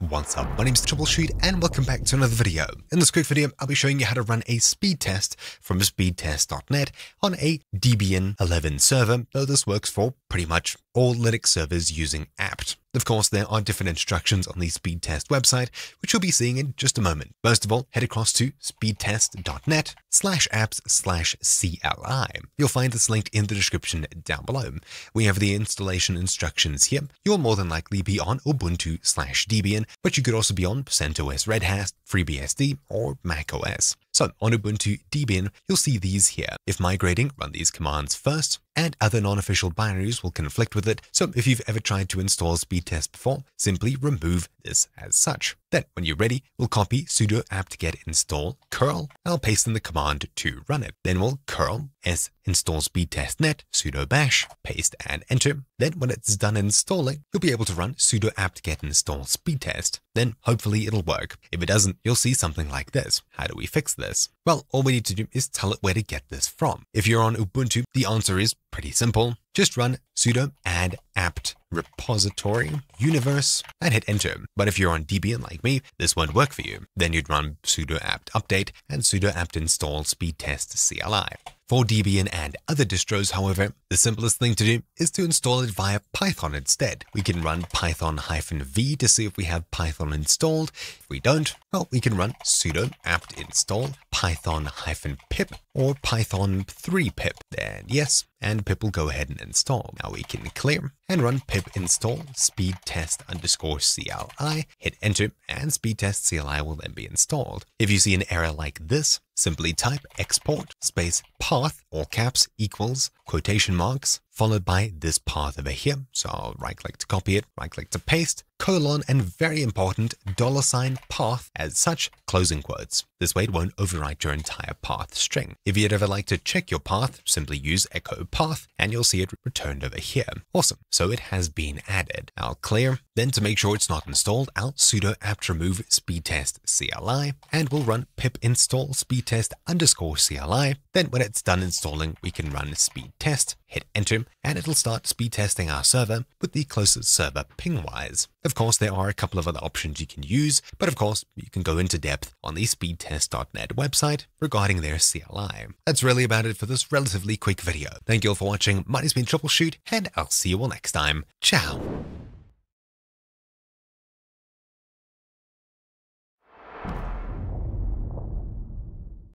What's up, my name is TroubleChute and welcome back to another video. In this quick video, I'll be showing you how to run a speed test from speedtest.net on a Debian 11 server, though this works for pretty much all Linux servers using apt. Of course, there are different instructions on the speed test website, which you'll be seeing in just a moment. First of all, head across to speedtest.net slash apps slash CLI. You'll find this linked in the description down below. We have the installation instructions here. You'll more than likely be on Ubuntu slash Debian, but you could also be on CentOS Red Hat, FreeBSD, or macOS. So on Ubuntu Debian, you'll see these here. If migrating, run these commands first, and other non-official binaries will conflict with it. So if you've ever tried to install speedtest before, simply remove this as such. Then when you're ready, we'll copy sudo apt-get install curl. I'll paste in the command to run it. Then we'll curl s install speedtest.net sudo bash, paste and enter. Then when it's done installing, you'll be able to run sudo apt-get install speedtest. Then hopefully it'll work. If it doesn't, you'll see something like this. How do we fix this? Well, all we need to do is tell it where to get this from. If you're on Ubuntu, the answer is pretty simple. Just run sudo add apt repository universe and hit enter. But if you're on Debian like me, this won't work for you. Then you'd run sudo apt update and sudo apt install speedtest CLI. For Debian and other distros, however, the simplest thing to do is to install it via Python instead. We can run python-v to see if we have Python installed. If we don't, well, we can run sudo apt install python-pip or python3pip. Then yes, and pip will go ahead and install. Now we can clear and run pip install speedtest underscore CLI, hit enter, and speedtest CLI will then be installed. If you see an error like this, simply type export space path, all caps, equals, quotation marks, followed by this path over here. So I'll right click to copy it, right click to paste, colon, and very important, dollar sign path as such, closing quotes. This way it won't overwrite your entire path string. If you'd ever like to check your path, simply use echo path and you'll see it returned over here. Awesome. So it has been added. I'll clear. Then to make sure it's not installed, I'll sudo apt remove speedtest CLI and we'll run pip install speedtest underscore CLI. Then when it's done installing, we can run speedtest, hit enter, and it'll start speed testing our server with the closest server ping-wise. Of course, there are a couple of other options you can use, but of course, you can go into depth on the speedtest.net website regarding their CLI. That's really about it for this relatively quick video. Thank you all for watching. My name's been TroubleChute, and I'll see you all next time. Ciao.